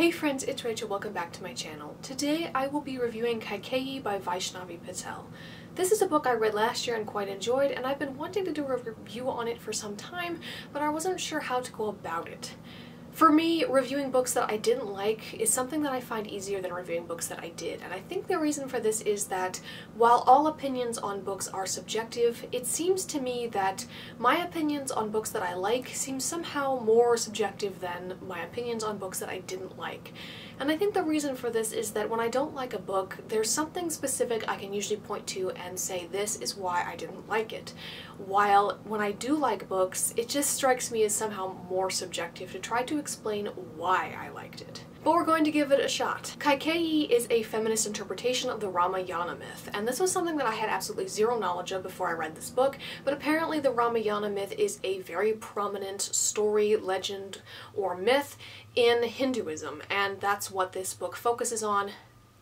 Hey friends, it's Rachel, welcome back to my channel. Today I will be reviewing Kaikeyi by Vaishnavi Patel. This is a book I read last year and quite enjoyed, and I've been wanting to do a review on it for some time, but I wasn't sure how to go about it. For me, reviewing books that I didn't like is something that I find easier than reviewing books that I did, and I think the reason for this is that while all opinions on books are subjective, it seems to me that my opinions on books that I like seem somehow more subjective than my opinions on books that I didn't like. And I think the reason for this is that when I don't like a book, there's something specific I can usually point to and say this is why I didn't like it. While when I do like books, it just strikes me as somehow more subjective to try to explain why I liked it. But we're going to give it a shot. Kaikeyi is a feminist interpretation of the Ramayana myth, and this was something that I had absolutely zero knowledge of before I read this book, but apparently the Ramayana myth is a very prominent story, legend, or myth in Hinduism, and that's what this book focuses on.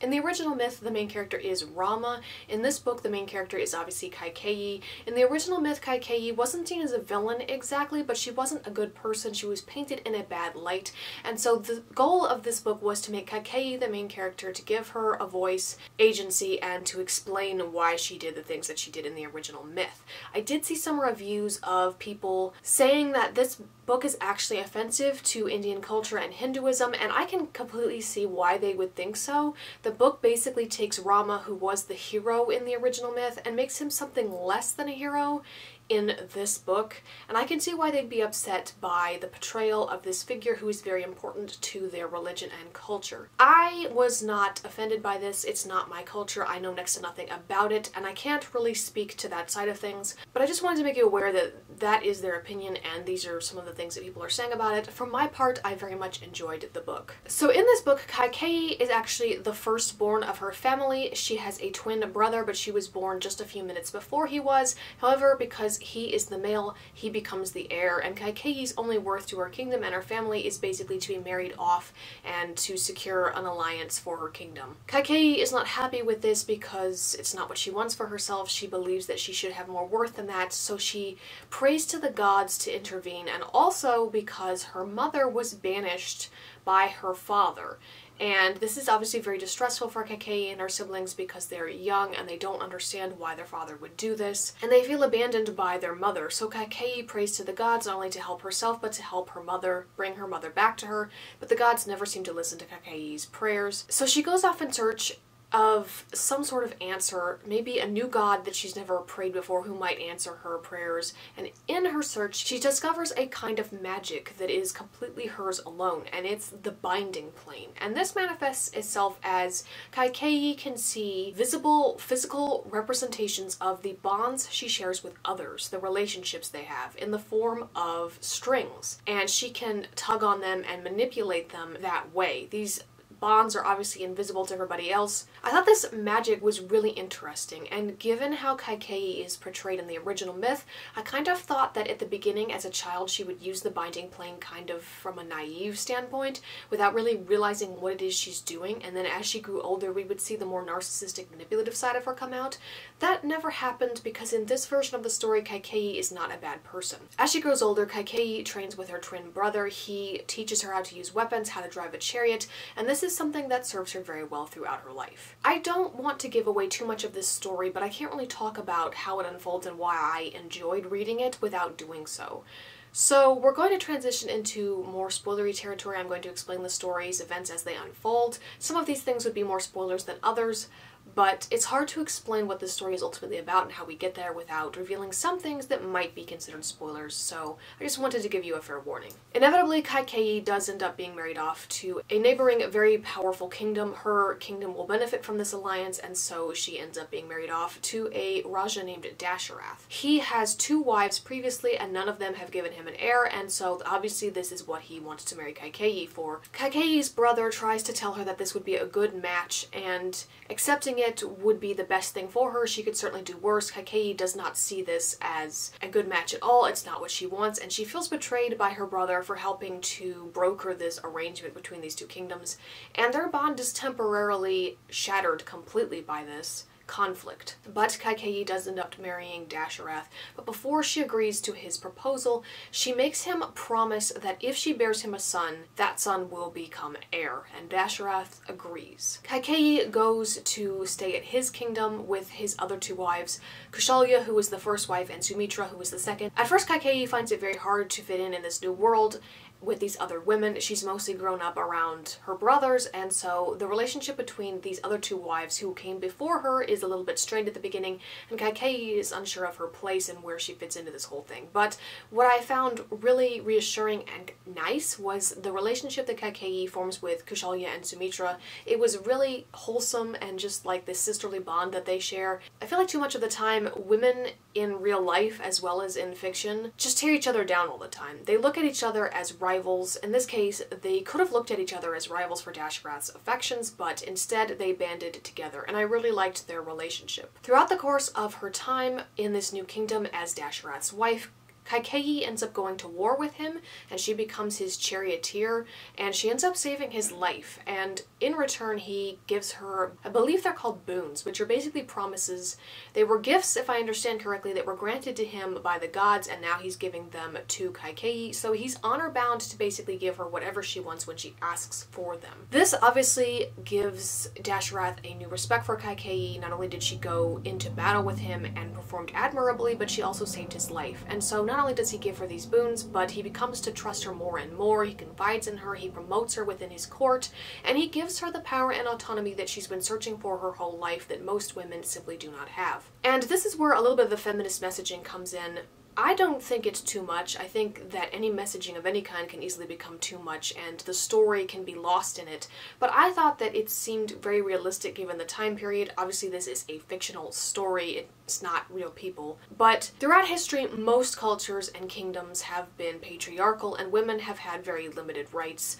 In the original myth, the main character is Rama. In this book, the main character is obviously Kaikeyi. In the original myth, Kaikeyi wasn't seen as a villain exactly, but she wasn't a good person. She was painted in a bad light. And so the goal of this book was to make Kaikeyi the main character, to give her a voice, agency, and to explain why she did the things that she did in the original myth. I did see some reviews of people saying that this book is actually offensive to Indian culture and Hinduism, and I can completely see why they would think so. The book basically takes Rama, who was the hero in the original myth, and makes him something less than a hero in this book, and I can see why they'd be upset by the portrayal of this figure who is very important to their religion and culture. I was not offended by this, it's not my culture, I know next to nothing about it, and I can't really speak to that side of things, but I just wanted to make you aware that that is their opinion and these are some of the things that people are saying about it. For my part, I very much enjoyed the book. So in this book, Kaikeyi is actually the firstborn of her family. She has a twin brother, but she was born just a few minutes before he was. However, because he is the male, he becomes the heir, and Kaikeyi's only worth to her kingdom and her family is basically to be married off and to secure an alliance for her kingdom. Kaikeyi is not happy with this because it's not what she wants for herself. She believes that she should have more worth than that, so she prays to the gods to intervene, and also because her mother was banished by her father. And this is obviously very distressful for Kaikeyi and her siblings because they're young and they don't understand why their father would do this. And they feel abandoned by their mother. So Kaikeyi prays to the gods not only to help herself but to help her mother, bring her mother back to her. But the gods never seem to listen to Kaikeyi's prayers. So she goes off in search of some sort of answer, maybe a new god that she's never prayed before who might answer her prayers. And in her search, she discovers a kind of magic that is completely hers alone, and it's the binding plane. And this manifests itself as Kaikeyi can see visible physical representations of the bonds she shares with others, the relationships they have, in the form of strings. And she can tug on them and manipulate them that way. These bonds are obviously invisible to everybody else. I thought this magic was really interesting, and given how Kaikeyi is portrayed in the original myth, I kind of thought that at the beginning as a child she would use the binding plane kind of from a naive standpoint without really realizing what it is she's doing, and then as she grew older we would see the more narcissistic manipulative side of her come out. That never happened because in this version of the story Kaikeyi is not a bad person. As she grows older, Kaikeyi trains with her twin brother. He teaches her how to use weapons, how to drive a chariot, and this is is something that serves her very well throughout her life. I don't want to give away too much of this story, but I can't really talk about how it unfolds and why I enjoyed reading it without doing so. So we're going to transition into more spoilery territory. I'm going to explain the story's events as they unfold. Some of these things would be more spoilers than others, but it's hard to explain what the story is ultimately about and how we get there without revealing some things that might be considered spoilers, so I just wanted to give you a fair warning. Inevitably, Kaikeyi does end up being married off to a neighboring, very powerful kingdom. Her kingdom will benefit from this alliance, and so she ends up being married off to a Raja named Dasharath. He has two wives previously, and none of them have given him an heir, and so obviously this is what he wants to marry Kaikeyi for. Kaikeyi's brother tries to tell her that this would be a good match, and accepting it would be the best thing for her. She could certainly do worse. Kaikeyi does not see this as a good match at all. It's not what she wants, and she feels betrayed by her brother for helping to broker this arrangement between these two kingdoms, and their bond is temporarily shattered completely by this. Conflict. But Kaikeyi does end up marrying Dasharath, but before she agrees to his proposal, she makes him promise that if she bears him a son, that son will become heir, and Dasharath agrees. Kaikeyi goes to stay at his kingdom with his other two wives, Kaushalya, who was the first wife, and Sumitra, who was the second. At first, Kaikeyi finds it very hard to fit in in this new world, with these other women. She's mostly grown up around her brothers, and so the relationship between these other two wives who came before her is a little bit strained at the beginning, and Kaikeyi is unsure of her place and where she fits into this whole thing. But what I found really reassuring and nice was the relationship that Kaikeyi forms with Kaushalya and Sumitra. It was really wholesome and just like this sisterly bond that they share. I feel like too much of the time women in real life as well as in fiction just tear each other down all the time. They look at each other as rivals. In this case, they could have looked at each other as rivals for Dasharath's affections, but instead they banded together, and I really liked their relationship. Throughout the course of her time in this new kingdom as Dasharath's wife, Kaikeyi ends up going to war with him and she becomes his charioteer and she ends up saving his life and in return he gives her, I believe they're called boons, which are basically promises. They were gifts, if I understand correctly, that were granted to him by the gods and now he's giving them to Kaikeyi so he's honor bound to basically give her whatever she wants when she asks for them. This obviously gives Dasharath a new respect for Kaikeyi. Not only did she go into battle with him and performed admirably, but she also saved his life. And so not not only does he give her these boons, but he becomes to trust her more and more. He confides in her, he promotes her within his court, and he gives her the power and autonomy that she's been searching for her whole life that most women simply do not have. And this is where a little bit of the feminist messaging comes in I don't think it's too much. I think that any messaging of any kind can easily become too much and the story can be lost in it. But I thought that it seemed very realistic given the time period. Obviously this is a fictional story, it's not real people. But throughout history, most cultures and kingdoms have been patriarchal and women have had very limited rights.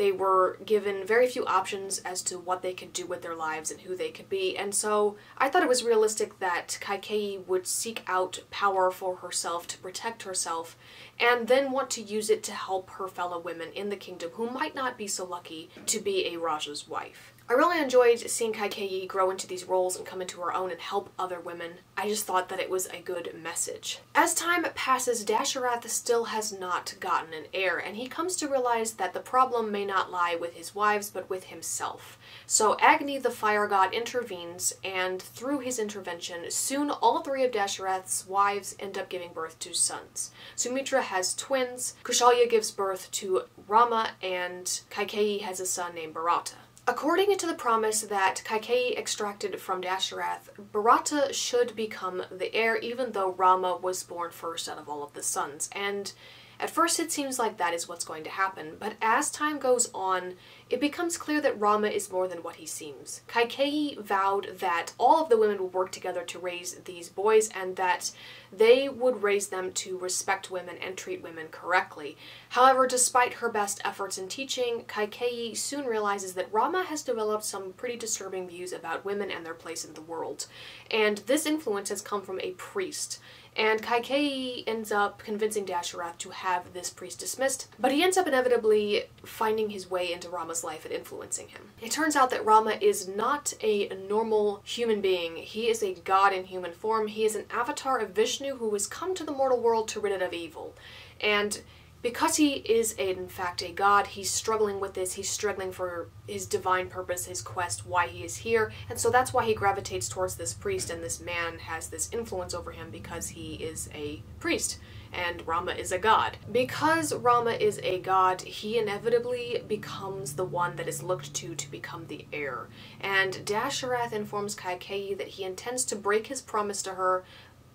They were given very few options as to what they could do with their lives and who they could be, and so I thought it was realistic that Kaikeyi would seek out power for herself to protect herself, and then want to use it to help her fellow women in the kingdom who might not be so lucky to be a Raja's wife. I really enjoyed seeing Kaikeyi grow into these roles and come into her own and help other women. I just thought that it was a good message. As time passes, Dasharath still has not gotten an heir, and he comes to realize that the problem may not lie with his wives, but with himself. So Agni, the fire god, intervenes, and through his intervention, soon all three of Dasharath's wives end up giving birth to sons. Sumitra has twins, Kaushalya gives birth to Rama, and Kaikeyi has a son named Bharata. According to the promise that Kaikeyi extracted from Dasharath, Bharata should become the heir even though Rama was born first out of all of the sons, and at first it seems like that is what's going to happen, but as time goes on, it becomes clear that Rama is more than what he seems. Kaikeyi vowed that all of the women would work together to raise these boys and that they would raise them to respect women and treat women correctly. However, despite her best efforts in teaching, Kaikeyi soon realizes that Rama has developed some pretty disturbing views about women and their place in the world, and this influence has come from a priest. And Kaikeyi ends up convincing Dasharath to have this priest dismissed, but he ends up inevitably finding his way into Rama's life and influencing him. It turns out that Rama is not a normal human being. He is a god in human form. He is an avatar of Vishnu who has come to the mortal world to rid it of evil. And because he is a, in fact a god, he's struggling with this, he's struggling for his divine purpose, his quest, why he is here, and so that's why he gravitates towards this priest, and this man has this influence over him because he is a priest, and Rama is a god. Because Rama is a god, he inevitably becomes the one that is looked to to become the heir, and Dasharath informs Kaikeyi that he intends to break his promise to her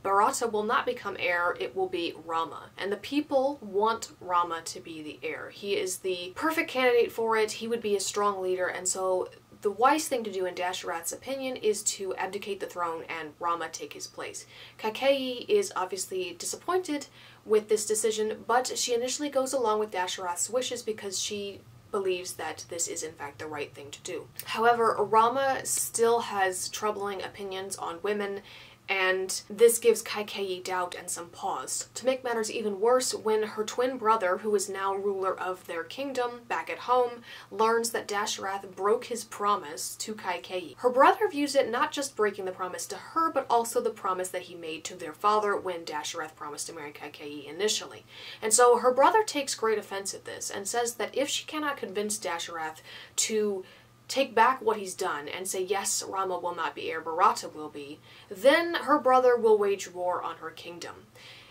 Bharata will not become heir, it will be Rama. And the people want Rama to be the heir. He is the perfect candidate for it, he would be a strong leader, and so the wise thing to do in Dasharath's opinion is to abdicate the throne and Rama take his place. Kaikeyi is obviously disappointed with this decision, but she initially goes along with Dasharath's wishes because she believes that this is in fact the right thing to do. However, Rama still has troubling opinions on women and this gives Kaikeyi doubt and some pause. To make matters even worse, when her twin brother, who is now ruler of their kingdom back at home, learns that Dasharath broke his promise to Kaikeyi. Her brother views it not just breaking the promise to her, but also the promise that he made to their father when Dasharath promised to marry Kaikeyi initially. And so her brother takes great offense at this and says that if she cannot convince Dasharath to take back what he's done and say, yes, Rama will not be heir, Bharata will be, then her brother will wage war on her kingdom.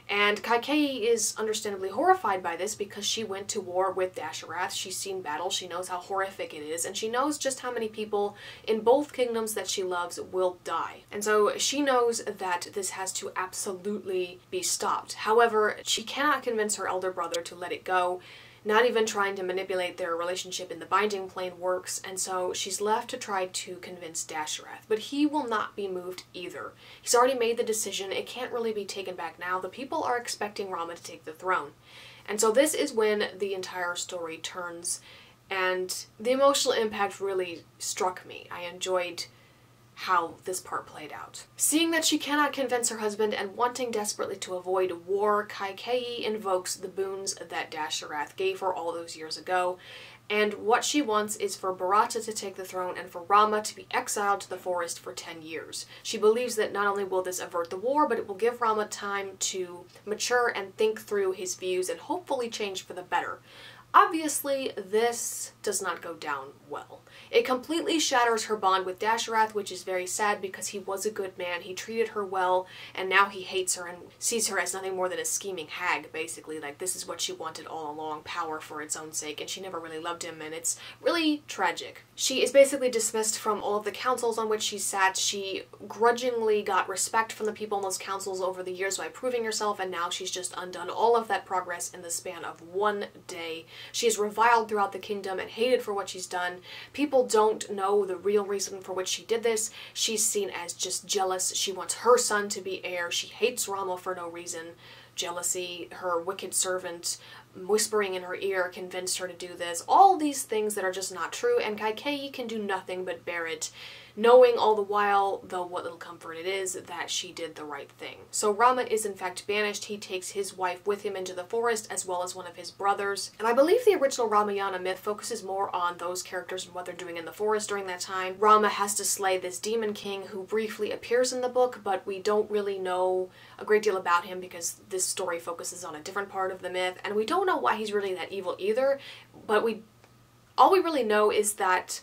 And Kaikeyi is understandably horrified by this because she went to war with Dasharath. She's seen battle, she knows how horrific it is, and she knows just how many people in both kingdoms that she loves will die. And so she knows that this has to absolutely be stopped. However, she cannot convince her elder brother to let it go not even trying to manipulate their relationship in the binding plane works, and so she's left to try to convince Dasharath. But he will not be moved either. He's already made the decision, it can't really be taken back now. The people are expecting Rama to take the throne. And so this is when the entire story turns, and the emotional impact really struck me. I enjoyed how this part played out. Seeing that she cannot convince her husband and wanting desperately to avoid war, Kaikeyi invokes the boons that Dasharath gave her all those years ago, and what she wants is for Bharata to take the throne and for Rama to be exiled to the forest for 10 years. She believes that not only will this avert the war, but it will give Rama time to mature and think through his views and hopefully change for the better. Obviously, this does not go down well. It completely shatters her bond with Dasharath, which is very sad because he was a good man, he treated her well, and now he hates her and sees her as nothing more than a scheming hag, basically. Like, this is what she wanted all along, power for its own sake, and she never really loved him, and it's really tragic. She is basically dismissed from all of the councils on which she sat. She grudgingly got respect from the people in those councils over the years by proving herself, and now she's just undone all of that progress in the span of one day. She is reviled throughout the kingdom and hated for what she's done. People don't know the real reason for which she did this. She's seen as just jealous. She wants her son to be heir. She hates Rama for no reason. Jealousy, her wicked servant whispering in her ear convinced her to do this. All these things that are just not true, and Kaikeyi can do nothing but bear it knowing all the while, though what little comfort it is, that she did the right thing. So Rama is in fact banished. He takes his wife with him into the forest, as well as one of his brothers. And I believe the original Ramayana myth focuses more on those characters and what they're doing in the forest during that time. Rama has to slay this demon king who briefly appears in the book, but we don't really know a great deal about him because this story focuses on a different part of the myth, and we don't know why he's really that evil either, but we all we really know is that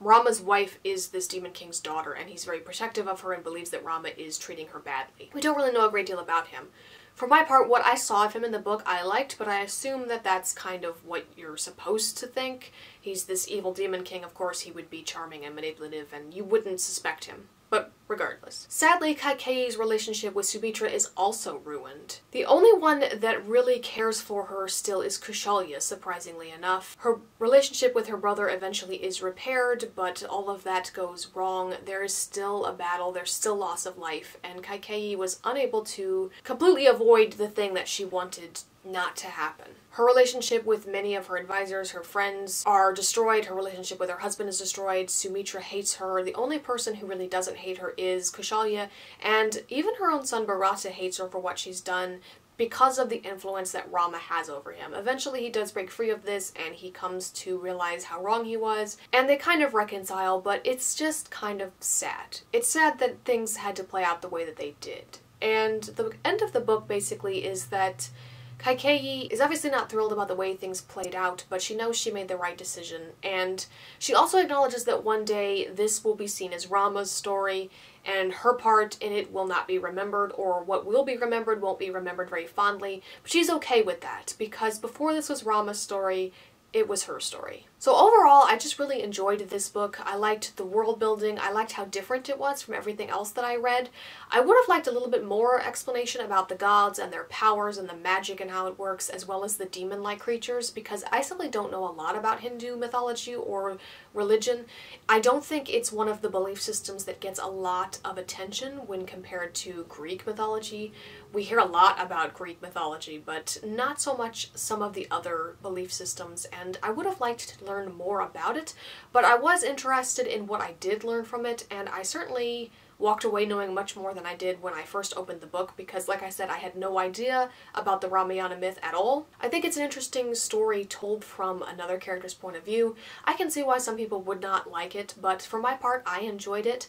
Rama's wife is this Demon King's daughter, and he's very protective of her and believes that Rama is treating her badly. We don't really know a great deal about him. For my part, what I saw of him in the book I liked, but I assume that that's kind of what you're supposed to think. He's this evil demon king, of course he would be charming and manipulative, and you wouldn't suspect him. But regardless. Sadly, Kaikeyi's relationship with Sumitra is also ruined. The only one that really cares for her still is Kaushalya, surprisingly enough. Her relationship with her brother eventually is repaired, but all of that goes wrong. There is still a battle, there's still loss of life, and Kaikeyi was unable to completely avoid the thing that she wanted not to happen. Her relationship with many of her advisors, her friends, are destroyed. Her relationship with her husband is destroyed. Sumitra hates her. The only person who really doesn't hate her is Kaushalya, and even her own son Bharata hates her for what she's done because of the influence that Rama has over him. Eventually he does break free of this and he comes to realize how wrong he was and they kind of reconcile but it's just kind of sad. It's sad that things had to play out the way that they did. And the end of the book basically is that Kaikeyi is obviously not thrilled about the way things played out, but she knows she made the right decision, and she also acknowledges that one day this will be seen as Rama's story, and her part in it will not be remembered, or what will be remembered won't be remembered very fondly, but she's okay with that, because before this was Rama's story, it was her story. So overall, I just really enjoyed this book. I liked the world building. I liked how different it was from everything else that I read. I would have liked a little bit more explanation about the gods and their powers and the magic and how it works, as well as the demon-like creatures, because I simply don't know a lot about Hindu mythology or religion. I don't think it's one of the belief systems that gets a lot of attention when compared to Greek mythology. We hear a lot about Greek mythology, but not so much some of the other belief systems, and I would have liked to learn more about it, but I was interested in what I did learn from it, and I certainly walked away knowing much more than I did when I first opened the book because like I said I had no idea about the Ramayana myth at all. I think it's an interesting story told from another character's point of view. I can see why some people would not like it but for my part I enjoyed it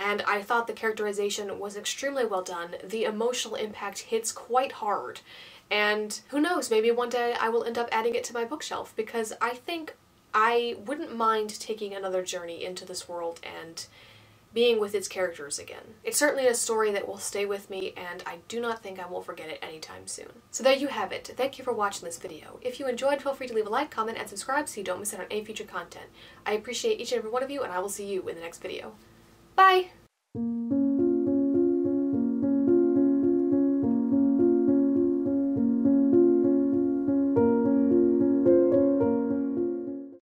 and I thought the characterization was extremely well done. The emotional impact hits quite hard and who knows, maybe one day I will end up adding it to my bookshelf because I think I wouldn't mind taking another journey into this world and being with its characters again. It's certainly a story that will stay with me and I do not think I will forget it anytime soon. So there you have it. Thank you for watching this video. If you enjoyed, feel free to leave a like, comment, and subscribe so you don't miss out on any future content. I appreciate each and every one of you and I will see you in the next video. Bye!